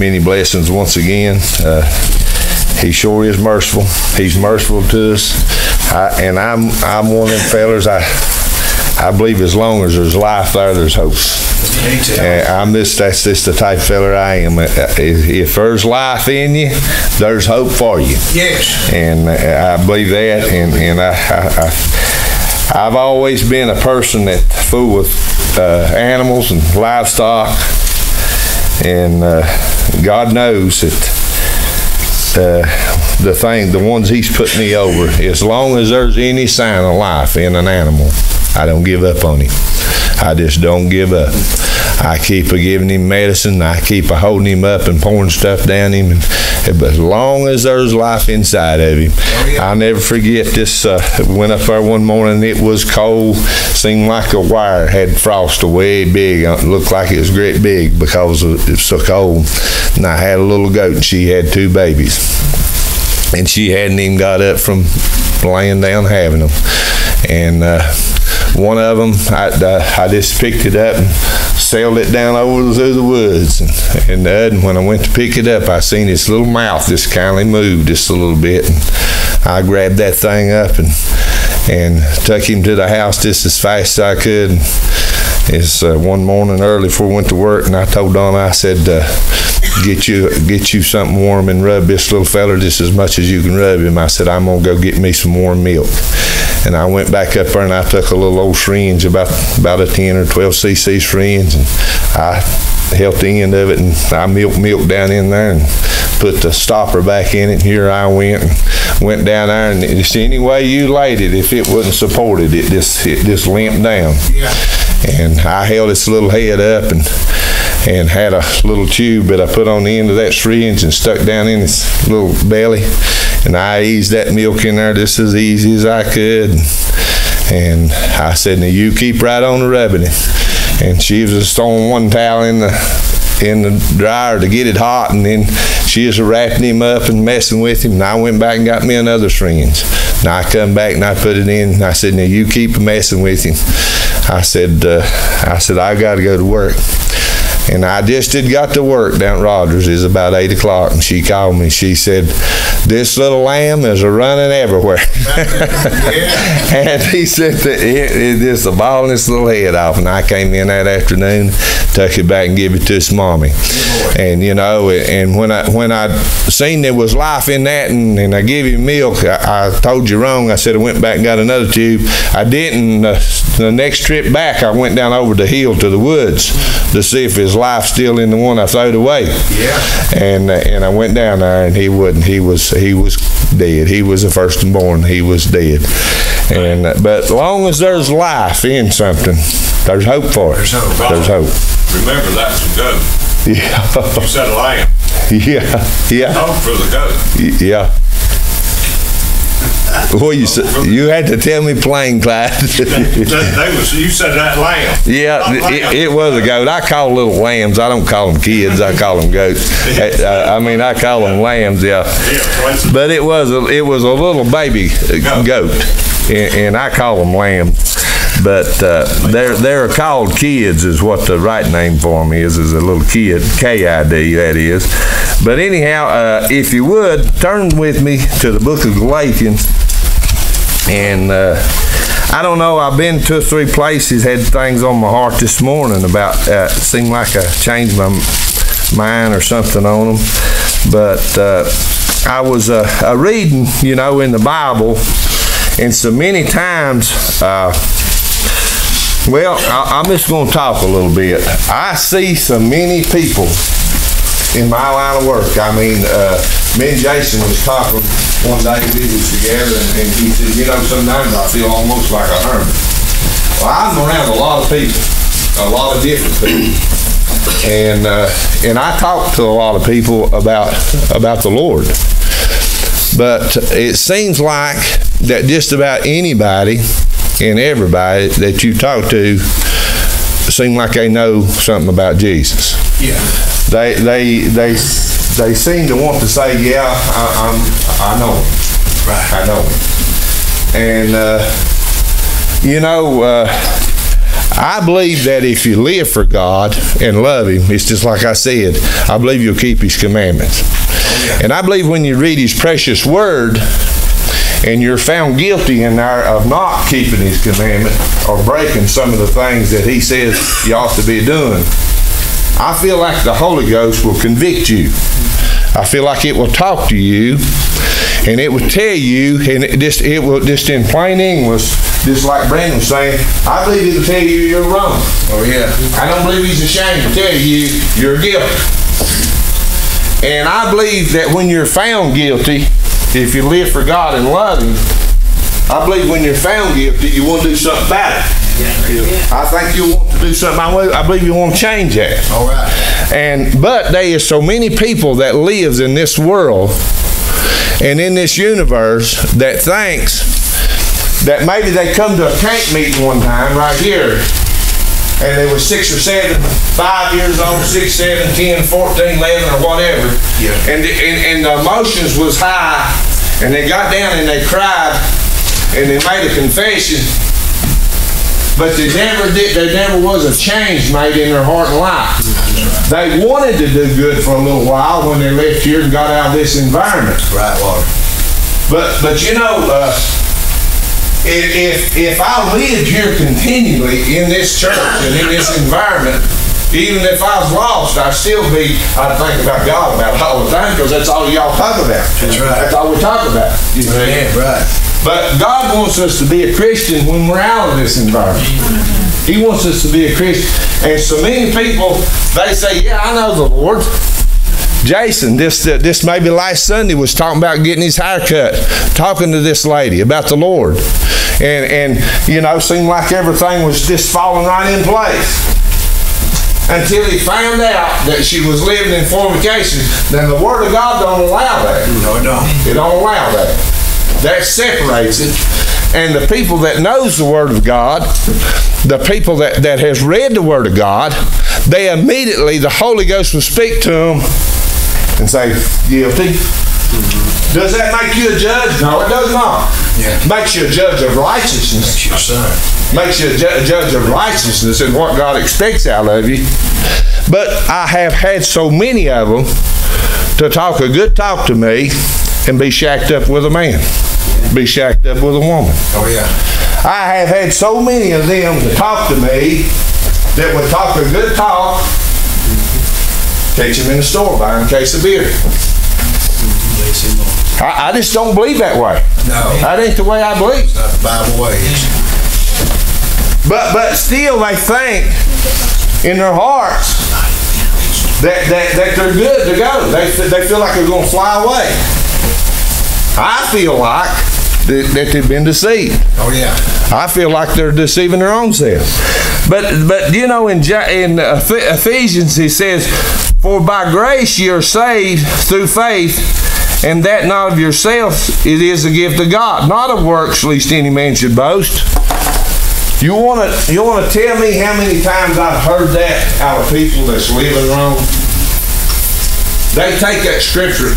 many blessings once again. Uh, he sure is merciful. He's merciful to us, I, and I'm I'm one of them fellers. I I believe as long as there's life there, there's hope. I'm this. That's just the type of feller I am. Uh, If, if there's life in you, there's hope for you. Yes. And uh, I believe that, and, and I, I, I, I've always been a person that fool with uh, animals and livestock, and uh, God knows that uh, the thing, the ones He's put me over, as long as there's any sign of life in an animal, I don't give up on him. I just don't give up. I keep giving him medicine. I keep holding him up and pouring stuff down him. But as long as there's life inside of him, I'll never forget this. Uh, went up there one morning. It was cold. Seemed like a wire had frost way big. It looked like it was great big because it was so cold. And I had a little goat. and She had two babies, and she hadn't even got up from laying down having them. And uh, one of them, I, I just picked it up and sailed it down over through the woods. And, and when I went to pick it up, I seen its little mouth just kindly move just a little bit. And I grabbed that thing up and and took him to the house just as fast as I could. And it's uh, one morning early before we went to work, and I told Donna, I said, uh, "Get you get you something warm and rub this little feller just as much as you can rub him." I said, "I'm gonna go get me some warm milk." And I went back up there and I took a little old syringe, about about a 10 or 12 cc syringe, and I held the end of it and I milked milk down in there and put the stopper back in it. And here I went and went down there and just any way you laid it, if it wasn't supported, it just it just limped down. Yeah. And I held its little head up and and had a little tube that I put on the end of that syringe and stuck down in its little belly. And I eased that milk in there just as easy as I could. And I said, now you keep right on rubbing it. And she was just throwing one towel in the in the dryer to get it hot, and then she was wrapping him up and messing with him. And I went back and got me another syringe. And I come back and I put it in. And I said, now you keep messing with him. I said, uh, I said I got to go to work. And I just had got to work down at Rogers. It was about 8 o'clock, and she called me. She said, This little lamb is a running everywhere. and he said that it, it just a balling its little head off. And I came in that afternoon, took it back and give it to his mommy. And, you know, and when I when I seen there was life in that and, and I gave him milk, I, I told you wrong. I said I went back and got another tube. I didn't. Uh, the next trip back, I went down over the hill to the woods to see if his life still in the one I threw away. Yeah. And uh, and I went down there and he wouldn't. He was he was dead. He was the firstborn. He was dead. And uh, but as long as there's life in something, there's hope for it. There's hope. There's hope. Remember, that's a goat. Yeah. You said lamb. yeah. Yeah. Talk for the goat. Yeah. Well, you said, you had to tell me plain, Clyde. They was, you said that lamb. Yeah, lamb. it, it was a goat. I call little lambs. I don't call them kids. I call them goats. I, I mean, I call them lambs. Yeah, Yeah, but it was a, it was a little baby uh, goat, and, and I call them lamb. But uh, they're they're called kids is what the right name for them is is a little kid K I D that is. But anyhow, uh, if you would turn with me to the book of Galatians, and uh, I don't know. I've been two or three places, had things on my heart this morning about. Uh, seemed like I changed my mind or something on them, but uh, I was uh, reading, you know, in the Bible, and so many times. Uh, well, I, I'm just going to talk a little bit. I see so many people in my line of work. I mean, uh, me and Jason was talking one day, we was together, and, and he said, you know, sometimes I feel almost like a hermit. Well, I'm around a lot of people, a lot of different people. And, uh, and I talk to a lot of people about, about the Lord. But it seems like that just about anybody and everybody that you talk to seem like they know something about Jesus Yeah. They they they they seem to want to say, "Yeah, I, I'm I know him. Right. I know him." And uh, you know, uh, I believe that if you live for God and love Him, it's just like I said, I believe you'll keep His commandments. And I believe when you read His precious word, and you're found guilty in there of not keeping his commandment or breaking some of the things that he says you ought to be doing, I feel like the Holy Ghost will convict you. I feel like it will talk to you and it will tell you, and it just it will just in plain English, just like Brandon was saying, I believe it'll tell you you're wrong. Oh yeah. I don't believe he's ashamed to tell you you're guilty. And I believe that when you're found guilty, if you live for God and love Him, I believe when you're found guilty, you want to do something about it. I think you want to do something. I believe you want to change that. All right. And but there is so many people that lives in this world and in this universe that thinks that maybe they come to a camp meeting one time right here and they were six or seven, five years old, six, seven, ten, fourteen, eleven, or whatever. Yeah. And, the, and, and the emotions was high, and they got down and they cried, and they made a confession. But they never did. There never was a change made in their heart and life. They wanted to do good for a little while when they left here and got out of this environment. Right, Lord. But but you know, uh, if, if if I lived here continually in this church and in this environment, even if I was lost, I'd still be. I'd think about God about it all the time because that's all y'all talk about. That's right. That's all we talk about. Yeah, right. But God wants us to be a Christian when we're out of this environment. He wants us to be a Christian. And so many people, they say, yeah, I know the Lord. Jason, this uh, this maybe last Sunday was talking about getting his hair cut, talking to this lady about the Lord, and and you know seemed like everything was just falling right in place until he found out that she was living in fornication. Then the Word of God don't allow that. No, it don't. It don't allow that. That separates it. And the people that knows the Word of God, the people that, that has read the Word of God, they immediately, the Holy Ghost will speak to them and say, guilty. Does that make you a judge? No, it does not. Yeah. Makes you a judge of righteousness That's your son. makes you a ju- judge of righteousness and what God expects out of you. But I have had so many of them to talk a good talk to me and be shacked up with a man, be shacked up with a woman. Oh yeah. I have had so many of them to talk to me that would talk a good talk, catch them in the store, buy them a case of beer. Bless him, Lord. I, I just don't believe that way. No. That ain't the way I believe. It's not the Bible ways. But but still they think in their hearts that, that, that they're good to go. They, they feel like they're going to fly away. I feel like that, that they've been deceived. Oh yeah. I feel like they're deceiving their own selves. But but you know in in Ephesians he says, "For by grace you are saved through faith, and that not of yourself, it is a gift of God, not of works, lest any man should boast." You want to you want to tell me how many times I've heard that out of people that's living wrong? They take that scripture.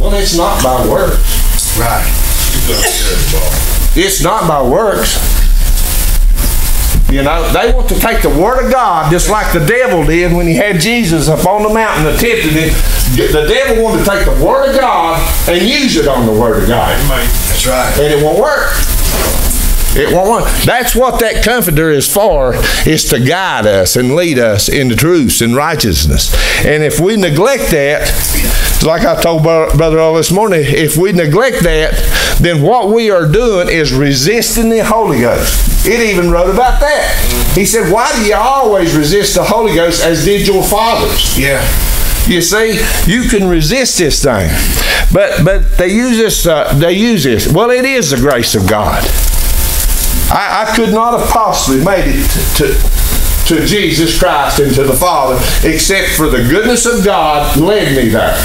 Well, it's not by works. Right. It's not by works. You know, they want to take the Word of God just like the devil did when he had Jesus up on the mountain and tempted him. The devil wanted to take the Word of God and use it on the Word of God. That's right. And it won't work. It won't work. That's what that comforter is for, is to guide us and lead us into truth and righteousness. And if we neglect that, like I told Brother All this morning, if we neglect that, then what we are doing is resisting the Holy Ghost. It even wrote about that. He said, Why do you always resist the Holy Ghost as did your fathers? Yeah. You see, you can resist this thing, but but they use this. Uh, they use this. Well, it is the grace of God. I, I could not have possibly made it to, to Jesus Christ and to the Father except for the goodness of God led me there.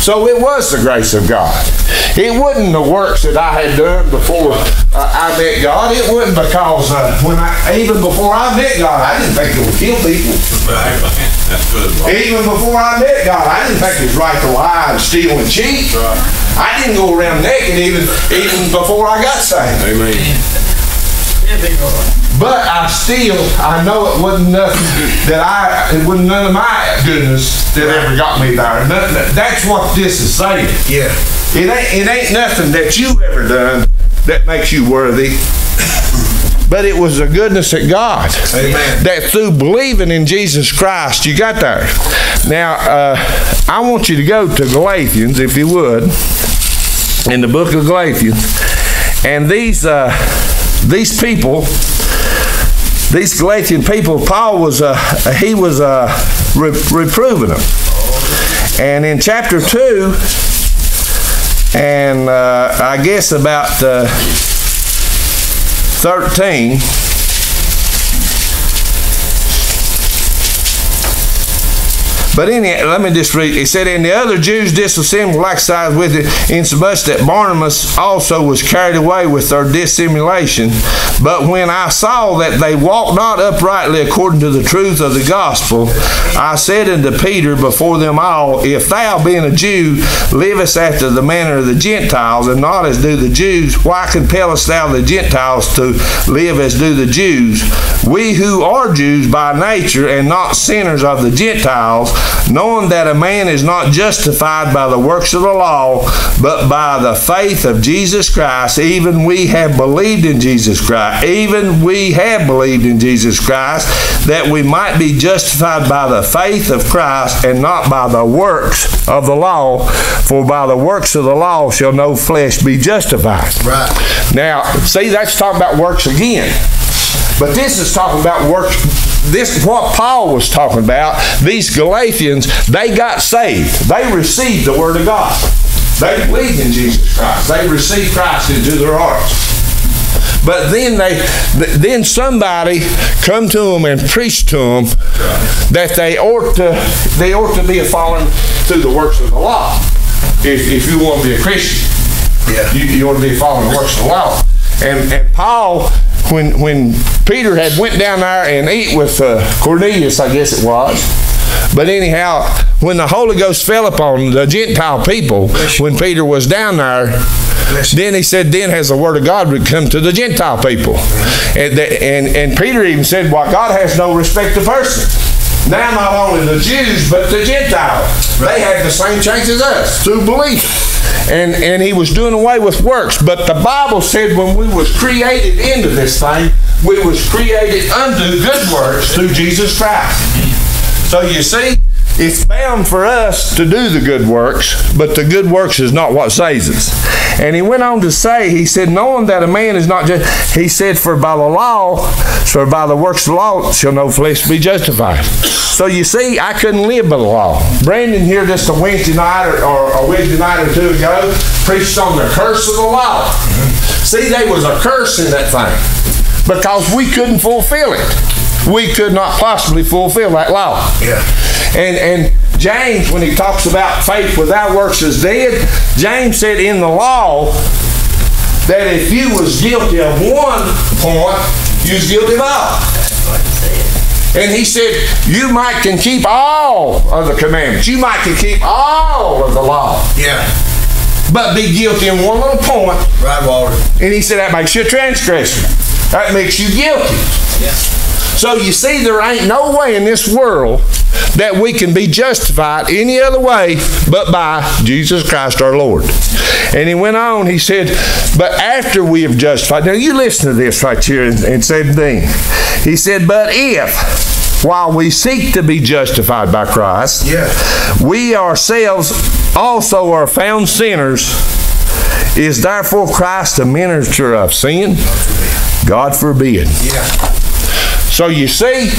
So it was the grace of God. It wasn't the works that I had done before uh, I met God. It wasn't because uh, when I even before I met God, I didn't think it would kill people. That's good. Even before I met God, I didn't think it was right to lie and steal and cheat. I didn't go around naked even even before I got saved. Amen. But I still, I know it wasn't nothing that I, it wasn't none of my goodness that ever got me there. Nothing- That's what this is saying. Yeah. It ain't, it ain't nothing that you ever done that makes you worthy. But it was the goodness of God. Amen. That through believing in Jesus Christ, you got there. Now, uh, I want you to go to Galatians, if you would, in the book of Galatians. And these, uh, these people, these Galatian people, Paul was, uh, he was uh, re- reproving them. And in chapter 2, and uh, I guess about uh, But in let me just read. He said, And the other Jews disassembled likewise with it, insomuch that Barnabas also was carried away with their dissimulation. But when I saw that they walked not uprightly according to the truth of the gospel, I said unto Peter before them all, If thou, being a Jew, livest after the manner of the Gentiles, and not as do the Jews, why compellest thou the Gentiles to live as do the Jews? We who are Jews by nature, and not sinners of the Gentiles, knowing that a man is not justified by the works of the law, but by the faith of Jesus Christ, even we have believed in Jesus Christ, even we have believed in Jesus Christ, that we might be justified by the faith of Christ and not by the works of the law. For by the works of the law shall no flesh be justified. Right. Now, see, that's talking about works again. But this is talking about works. This what Paul was talking about. These Galatians, they got saved. They received the Word of God. They believed in Jesus Christ. They received Christ into their hearts. But then they, then somebody come to them and preach to them that they ought to, they ought to be following through the works of the law. If, if you want to be a Christian, Yeah. you, you ought to be following the works of the law. And, and Paul, when when Peter had went down there and eat with uh, Cornelius, I guess it was. But anyhow, when the Holy Ghost fell upon the Gentile people, when Peter was down there, then he said, then has the word of God would come to the Gentile people. And, the, and, and Peter even said, well, God has no respect to person. Now not only the Jews, but the Gentiles. They had the same chance as us through belief. And, and he was doing away with works. But the Bible said when we was created into this thing, we was created unto good works through Jesus Christ. So you see, it's bound for us to do the good works, but the good works is not what saves us. And he went on to say, he said, knowing that a man is not just, he said, for by the law, for by the works of the law shall no flesh be justified. So you see, I couldn't live by the law. Brandon here just a Wednesday night or, or a Wednesday night or two ago preached on the curse of the law. See, there was a curse in that thing because we couldn't fulfill it. We could not possibly fulfill that law. Yeah. And and James, when he talks about faith without works is dead, James said in the law that if you was guilty of one point, you was guilty of all. And he said, you might can keep all of the commandments. You might can keep all of the law, Yeah. but be guilty in one little point. Right, Walter. And he said that makes you a transgressor. That makes you guilty. Yeah. So you see, there ain't no way in this world that we can be justified any other way but by Jesus Christ our Lord. And he went on, he said, But after we have justified, now you listen to this right here in, in 17. He said, But if, while we seek to be justified by Christ, Yeah. we ourselves also are found sinners, is therefore Christ a minister of sin? God forbid. Yeah. So you see,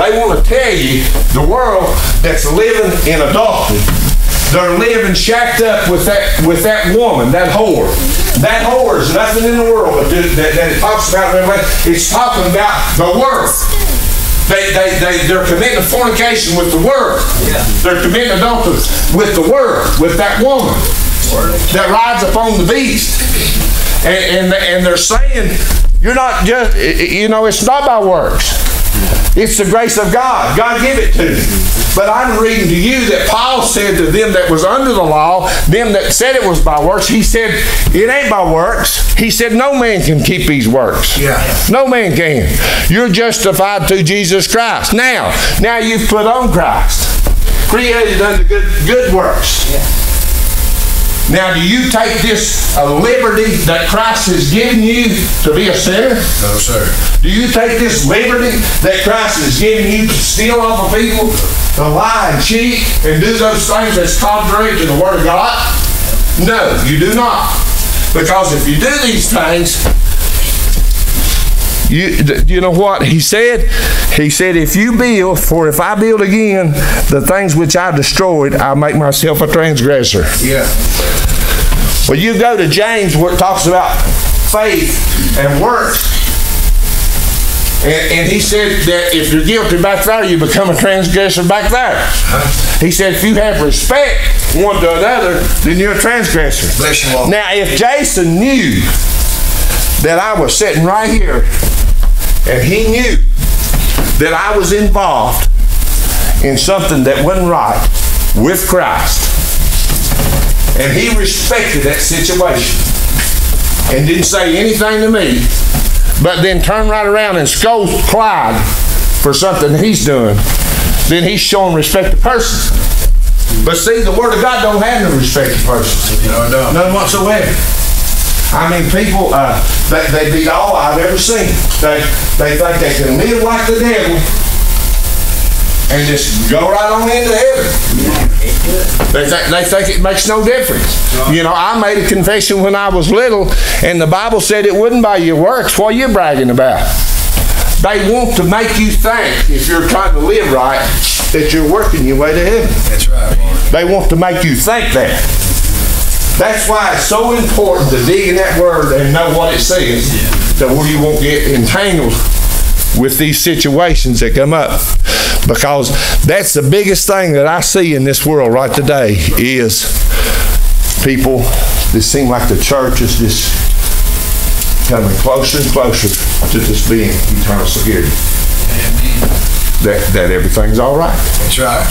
they want to tell you the world that's living in adultery. They're living shacked up with that with that woman, that whore. That whore is nothing in the world but that, that, that it talks about. It's talking about the world. They, they, they, they're committing fornication with the world. Yeah. They're committing adultery with the world, with that woman that rides upon the beast. And, and, and they're saying, you're not just, you know, it's not by works. It's the grace of God. God give it to you. But I'm reading to you that Paul said to them that was under the law, them that said it was by works, he said, it ain't by works. He said, no man can keep these works. Yeah. No man can. You're justified through Jesus Christ. Now, now you've put on Christ. Created unto good, good works. Now, do you take this uh, liberty that Christ has given you to be a sinner? No, sir. Do you take this liberty that Christ has given you to steal off of people, to lie and cheat, and do those things that's contrary to the Word of God? No, you do not. Because if you do these things, you, you know what he said? He said, if you build, for if I build again the things which I destroyed, I'll make myself a transgressor. Yeah. Well, you go to James where it talks about faith and works. And, and he said that if you're guilty back there, you become a transgressor back there. He said if you have respect one to another, then you're a transgressor. Bless you all. Now, if Jason knew that I was sitting right here and he knew that I was involved in something that wasn't right with Christ, and he respected that situation and didn't say anything to me, but then turned right around and scold Clyde for something he's doing, then he's showing respect to persons. But see, the Word of God don't have no respect to persons. No, don't. None whatsoever. I mean, people, uh, they, they beat all I've ever seen. They, they think they can live like the devil and just go right on into heaven. They think, they think it makes no difference. You know, I made a confession when I was little, and the Bible said it wouldn't by your works. What are you bragging about? They want to make you think, if you're trying to live right, that you're working your way to heaven. That's right, Lord. They want to make you think that. That's why it's so important to dig in that word and know what it says, that where you won't get entangled with these situations that come up. Because that's the biggest thing that I see in this world right today is people that seem like the church is just coming closer and closer to just being eternal security. Amen. That, that everything's all right. That's right.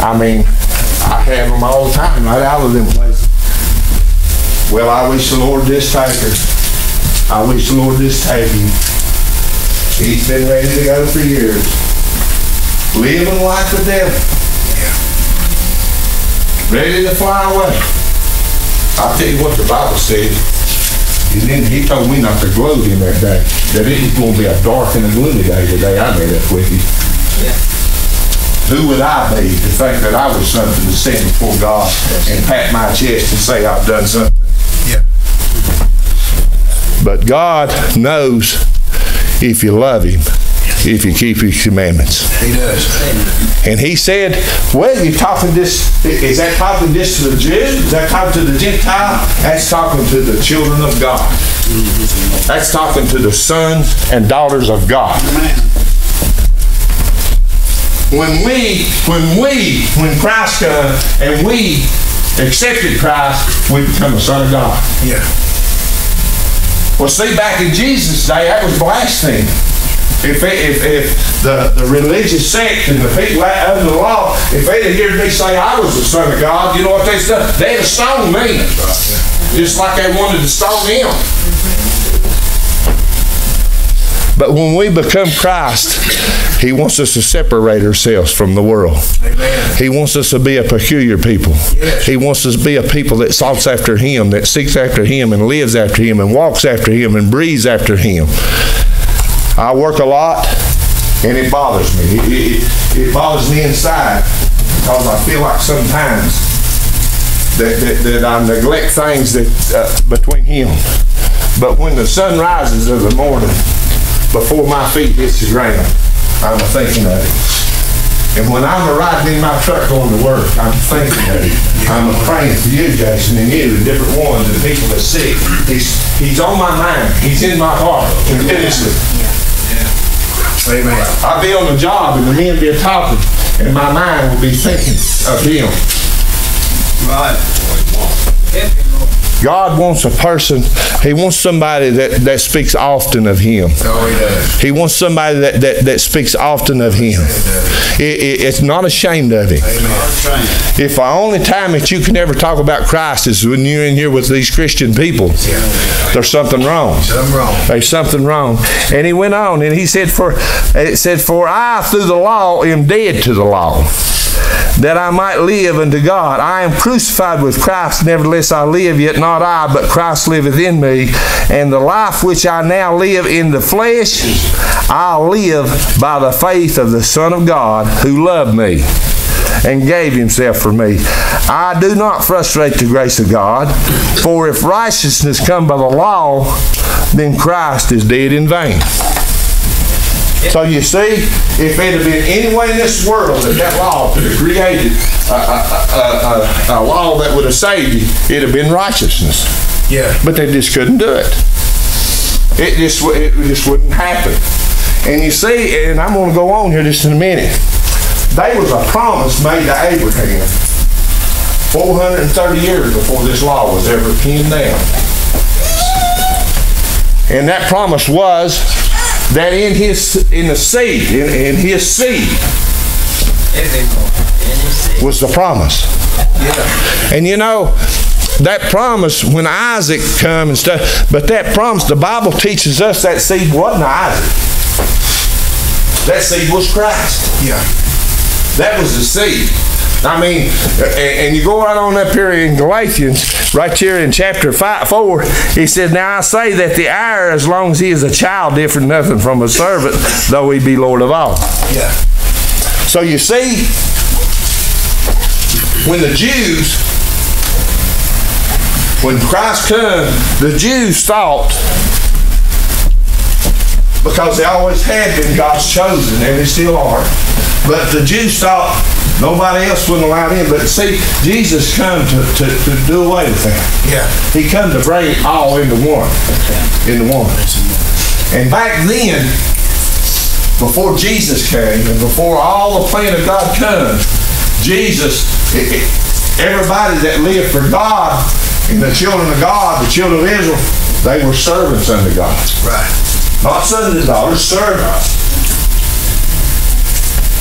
I mean, I have them all the time, right out of them places. Well, I wish the Lord this take her. I wish the Lord this take him. He's been ready to go for years. Living like the devil. Ready to fly away. I'll tell you what the Bible says. And then he told me not to gloat in that day. That it was going to be a dark and a gloomy day the day I made up with you. Who would I be to think that I was something to stand before God and pat my chest and say I've done something? Yeah. But God knows if you love Him, if you keep His commandments. He does. And He said, well, you're talking this, is that talking this to the Jew? Is that talking to the Gentile? That's talking to the children of God. That's talking to the sons and daughters of God. When we, when we, when Christ comes and we accepted Christ, we become a son of God. Yeah. Well, see, back in Jesus' day, that was blasphemy. If, if, if the, the religious sect and the people under the law, if they'd have heard me say I was the son of God, you know what they said? They'd have stoned me. Just like they wanted to stone him. But when we become Christ, He wants us to separate ourselves from the world. Amen. He wants us to be a peculiar people. Yes. He wants us to be a people that soughts after Him, that seeks after Him, and lives after Him, and walks after Him, and breathes after Him. I work a lot, and it bothers me. It, it, it bothers me inside because I feel like sometimes that, that, that I neglect things that uh, between Him. But when the sun rises in the morning, before my feet hits the ground, I'm thinking of it. And when I'm riding in my truck going to work, I'm thinking of it. I'm praying for you, Jason, and you, and different ones, and the people that sick. He's, he's on my mind. He's in my heart continuously. Yeah. Amen. I'll be on the job and the men be talking, and my mind will be thinking of him. Right. God wants a person, He wants somebody that, that speaks often of Him. Oh, he does. He wants somebody that, that, that speaks often of Him. It, it- it's not ashamed of Him. If the only time that you can ever talk about Christ is when you're in here with these Christian people, there's something wrong. Something wrong. There's something wrong. And he went on and he said, For it said, For I through the law am dead to the law. That I might live unto God. I am crucified with Christ, nevertheless I live, yet not I, but Christ liveth in me. And the life which I now live in the flesh, I live by the faith of the Son of God who loved me and gave himself for me. I do not frustrate the grace of God, for if righteousness come by the law, then Christ is dead in vain. So you see, if it had been any way in this world that that law could have created a, a, a, a, a law that would have saved you, it'd have been righteousness. Yeah. But they just couldn't do it. It just it just wouldn't happen. And you see, and I'm going to go on here just in a minute. There was a promise made to Abraham 430 years before this law was ever pinned down. And that promise was that in his in the seed, in, in his seed was the promise. And you know, that promise when Isaac come and stuff, but that promise, the Bible teaches us that seed wasn't Isaac. That seed was Christ. Yeah. That was the seed. I mean, and, and you go right on up here in Galatians, right here in chapter five, 4, he said, Now I say that the heir, as long as he is a child, different nothing from a servant, though he be Lord of all. Yeah. So you see, when the Jews, when Christ came, the Jews thought, because they always had been God's chosen, and they still are, but the Jews thought nobody else wouldn't allow them. But see, Jesus come to, to, to do away with that. Yeah. He come to bring it all into one, into one. And back then, before Jesus came and before all the plan of God come, Jesus, it- it- everybody that lived for God and the children of God, the children of Israel, they were servants unto God. Right. Not sons and daughters, servants.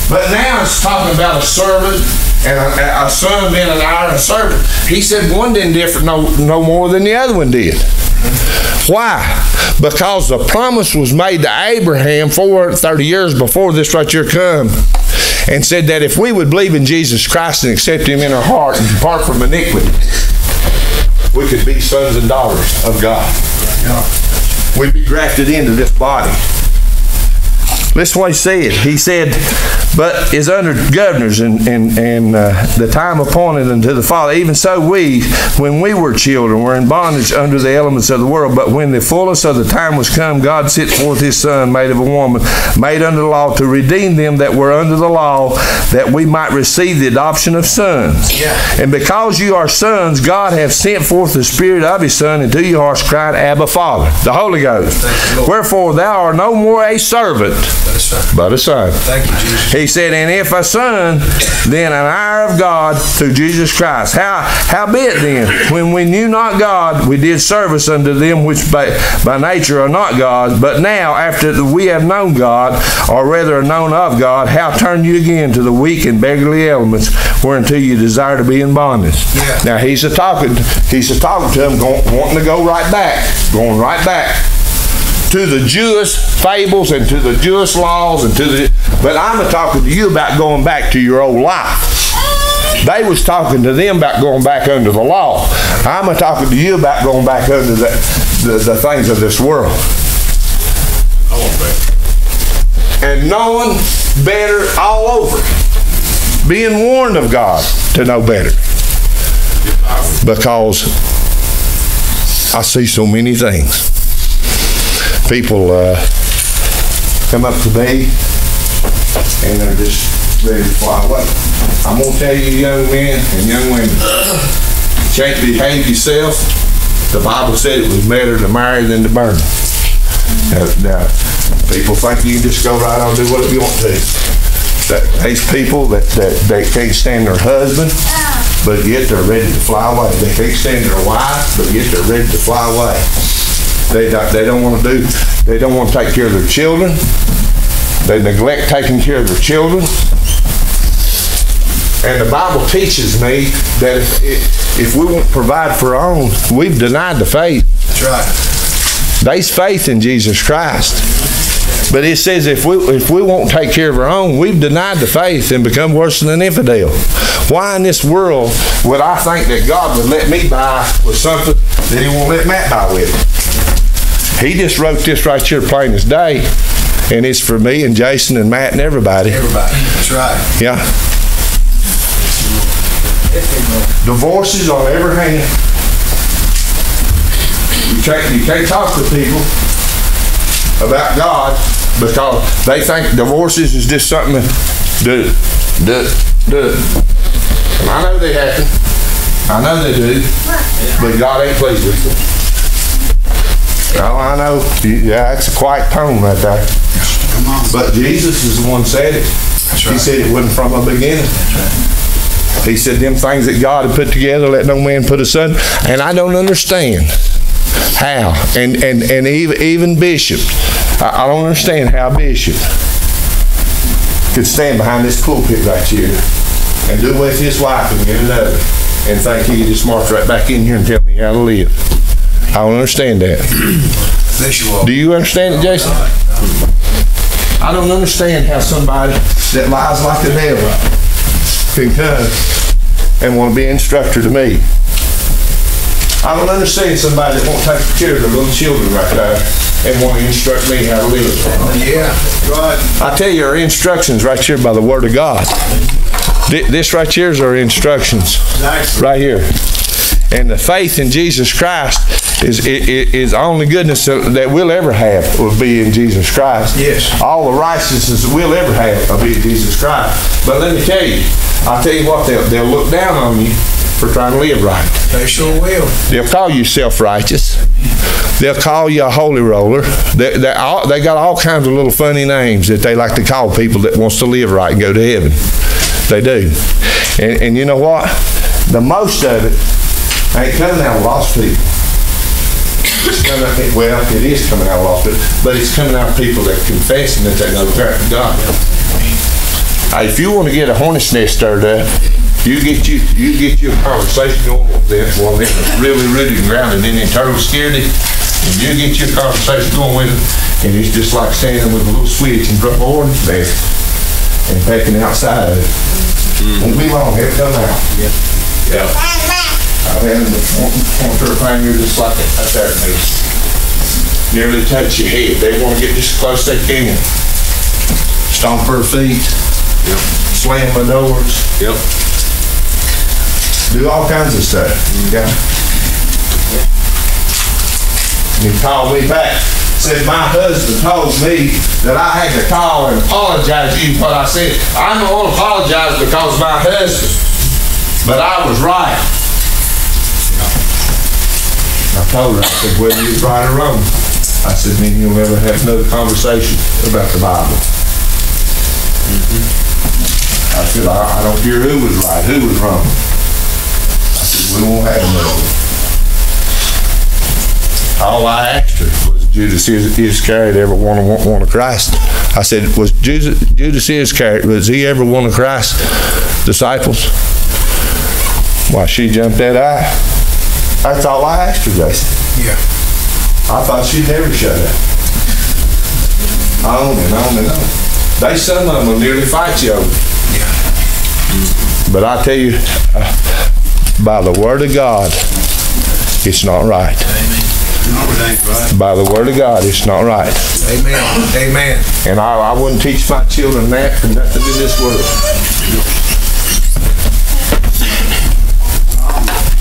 But now it's talking about a servant and a, a son being an a servant. He said one didn't differ no, no more than the other one did. Why? Because the promise was made to Abraham 430 years before this right here come and said that if we would believe in Jesus Christ and accept him in our heart and depart from iniquity, we could be sons and daughters of God. We'd be grafted into this body. Listen what he said. He said, but is under governors and, and, and uh, the time appointed unto the Father. Even so we, when we were children, were in bondage under the elements of the world. But when the fullness of the time was come, God sent forth his Son, made of a woman, made under the law, to redeem them that were under the law, that we might receive the adoption of sons. Yeah. And because you are sons, God hath sent forth the Spirit of his Son into your hearts, crying, Abba, Father, the Holy Ghost. You. Wherefore thou art no more a servant, That's right. but a son. Thank you, Jesus. He said, and if a son, then an heir of God through Jesus Christ. How howbeit then, when we knew not God, we did service unto them which by, by nature are not gods, but now after that we have known God, or rather are known of God, how turn you again to the weak and beggarly elements whereunto you desire to be in bondage? Yeah. Now he's a talking, he's a talking to them, going, wanting to go right back, going right back to the Jewish fables and to the Jewish laws and to the but I'm talking to you about going back to your old life. They was talking to them about going back under the law. I'm talking to you about going back under the, the, the things of this world. And knowing better all over. Being warned of God to know better. Because I see so many things people uh, come up to me and they're just ready to fly away. I'm gonna tell you, young men and young women, you can't behave yourself. The Bible said it was better to marry than to burn. Now, now, people think you just go right on and do what you want to. That, these people that, that they can't stand their husband, but yet they're ready to fly away. They can't stand their wife, but yet they're ready to fly away. They don't, they don't want to do, they don't want to take care of their children. They neglect taking care of their children. And the Bible teaches me that if, if we won't provide for our own, we've denied the faith. That's right. There's faith in Jesus Christ. But it says if we if we won't take care of our own, we've denied the faith and become worse than an infidel. Why in this world would I think that God would let me buy with something that He won't let Matt buy with? He just wrote this right here plain as day, and it's for me and Jason and Matt and everybody. Everybody. That's right. Yeah. Divorces on every hand. You can't, you can't talk to people about God because they think divorces is just something to do, do, do. And I know they happen. I know they do. But God ain't pleased with them. Oh, I know. Yeah, that's a quiet tone right there. Come on. But Jesus is the one said it. That's He said it wasn't from the beginning. He said them things that God had put together, let no man put asunder. And I don't understand how. And and and even even Bishop, I, I don't understand how Bishop could stand behind this pulpit right here and do with his wife and get another, and think he could just march right back in here and tell me how to live. I don't understand that. Bless you all. Do you understand it, Jason? I don't understand how somebody that lies like the devil can come and want to be an instructor to me. I don't understand somebody that won't take care of their little children right there and want to instruct me how to live. Yeah. Right. I tell you, our instructions right here by the Word of God. This right here is our instructions, Exactly. right here. And the faith in Jesus Christ is, i- i- is only goodness that we'll ever have will be in Jesus Christ. Yes. All the righteousness that we'll ever have will be in Jesus Christ. But let me tell you, I'll tell you what, they'll, they'll look down on you for trying to live right. They sure will. They'll call you self-righteous. They'll call you a holy roller. They, they, all, they got all kinds of little funny names that they like to call people that wants to live right and go to heaven. They do. And, and you know what? The most of it ain't coming out of lost people. It's coming out, well, it is coming out of lost people, but it's coming out of people that confessing that they know God. Uh, if you want to get a hornet's nest stirred up, you get you you get your conversation going with them, one of them that's really rooted and grounded in eternal security, and you get your conversation going with them, and it's just like standing with a little switch and drop orange there and pecking outside of it. Won't be long, it'll come out. Yeah. I've had them point, point their finger just like that, right there, and they nearly touch your head. They want to get just as close as they can. Stomp their feet. Yep. Slam the doors. Yep. Do all kinds of stuff. Yeah. And he called me back. Said my husband told me that I had to call and apologize to you for what I said. I'm to apologize because of my husband. But I was right. I told her, I said, whether you're right or wrong. I said, then you'll never have another conversation about the Bible. I said, I, I don't care who was right, who was wrong. I said, we won't have another. one. All I asked her was Judas Iscariot ever one of, one of Christ? I said, was Judas, Judas Iscariot, was he ever one of Christ's disciples? Why, she jumped that eye. That's all I asked her, Jason. Yeah. I thought she'd never shut up. On and on and on. They, some of them will nearly fight you over. it. But I tell you, uh, by the word of God, it's not right. No, it ain't right. By the word of God, it's not right. Amen. Amen. And I, I wouldn't teach my children that for nothing in this world.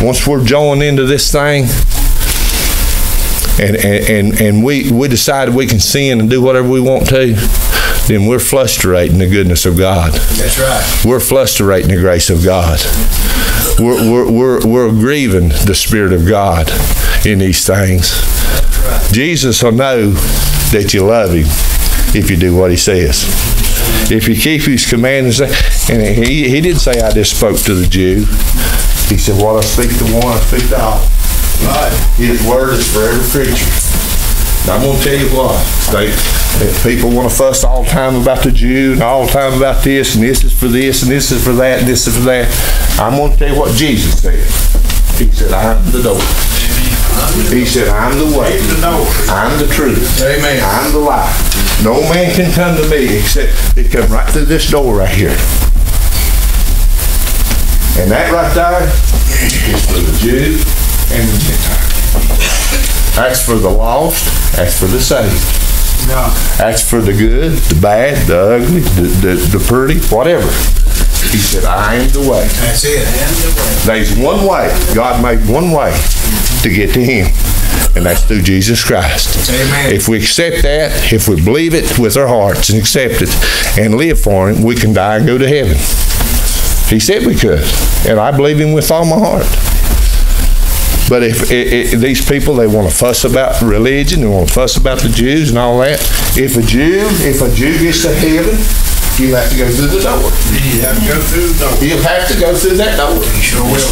Once we're joined into this thing, and, and, and, and we, we decide we can sin and do whatever we want to, then we're frustrating the goodness of God. That's right. We're frustrating the grace of God. We're, we're, we're, we're grieving the Spirit of God in these things. Jesus will know that you love Him if you do what He says. If you keep His commandments, and He, he didn't say, I just spoke to the Jew. He said, what I speak to one, I speak to all. Right. His word is for every creature. I'm gonna tell you what, they, people wanna fuss all the time about the Jew and all the time about this, and this is for this, and this is for that, and this is for that, I'm gonna tell you what Jesus said. He said, I'm the door. He said, I'm the way. The. I'm the truth. Amen. I'm the life. No man can come to me except they come right through this door right here. And that right there is for the Jew and the Gentile. That's for the lost, that's for the saved. No. That's for the good, the bad, the ugly, the, the, the pretty, whatever. He said, I am the way. That's it. I am the way. There's one way. God made one way to get to Him, and that's through Jesus Christ. Amen. If we accept that, if we believe it with our hearts and accept it and live for Him, we can die and go to heaven. He said we could, and I believe Him with all my heart. But if, i i these people they want to fuss about religion, they want to fuss about the Jews and all that. If a Jew, if a Jew gets to heaven, he'll have to go through the door. You have to go through the door. He'll have to go through that door. You sure will.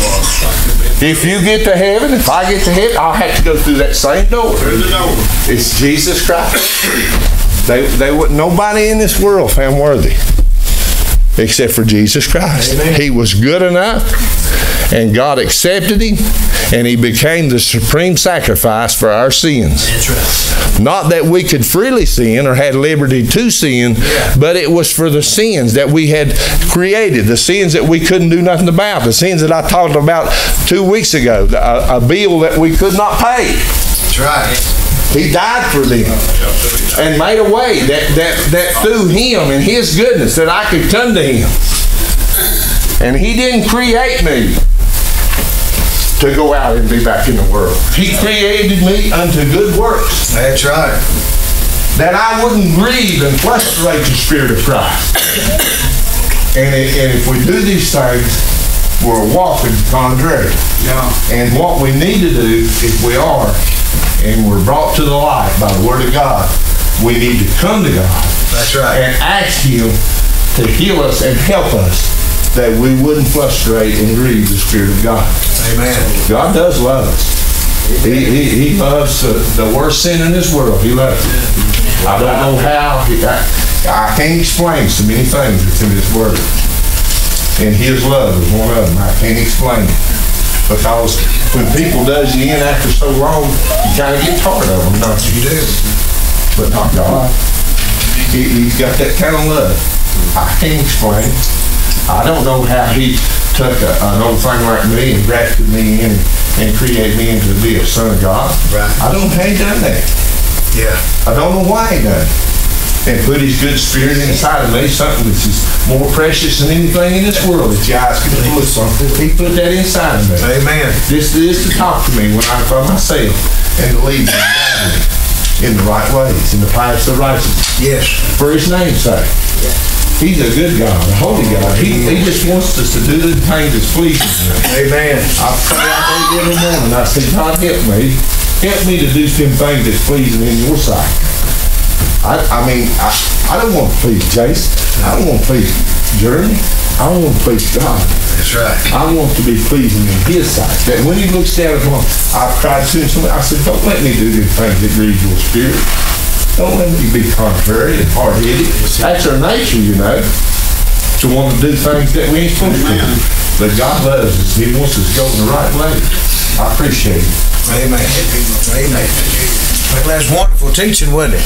If you get to heaven, if I get to heaven, I'll have to go through that same door. Through the door. It's Jesus Christ. They, they nobody in this world found worthy except for Jesus Christ. Amen. He was good enough, and God accepted him, and he became the supreme sacrifice for our sins. Right. Not that we could freely sin or had liberty to sin, but it was for the sins that we had created, the sins that we couldn't do nothing about, the sins that I talked about two weeks ago, a, a bill that we could not pay. That's right. He died for them and made a way that, that, that through him and his goodness that I could come to him. And he didn't create me to go out and be back in the world. He created me unto good works That's right. that I wouldn't grieve and frustrate the Spirit of Christ. And if, and if we do these things, we're walking contrary. Yeah. And what we need to do, if we are, and we're brought to the light by the Word of God, we need to come to God That's right. and ask Him to heal us and help us that we wouldn't frustrate and grieve the Spirit of God. Amen. God does love us. He, he, he loves the, the worst sin in this world. He loves it. I don't know how. He, I, I can't explain so many things in His Word. And His love is one of them. I can't explain it. Because when people does you in after so long, you kind of get tired of them, don't you? You do. But not God. He, he's got that kind of love. I can't explain. I don't know how he took a, an old thing like me and grafted me in and created me into to be a son of God. Right. I don't know how he done that. Yeah. I don't know why he done it. And put his good spirit inside of me, something which is more precious than anything in this world that your eyes can look on. He put that inside of me. Amen. This is to talk to me when I'm by myself and to lead me and in the right ways, in the paths of righteousness Yes. for his name's sake. Yes. He's a good God, a holy God. He, he just wants us to do the things that's pleasing to him. Amen. I pray I do every morning. I say, God, help me. Help me to do some things that's pleasing in your sight. I, I mean, I, I don't want to please Jason. I don't want to please Jeremy. I don't want to please God. That's right. I want to be pleasing in His sight. That when He looks down upon, I've cried to Him. I said, "Don't let me do the things that grieve Your Spirit. Don't let me be contrary and hard-headed. That's our nature, you know, to want to do things that we ain't supposed to do. But God loves us. He wants us to go in the right way. I appreciate it. Amen. Amen. Well, that's wonderful teaching, wasn't it?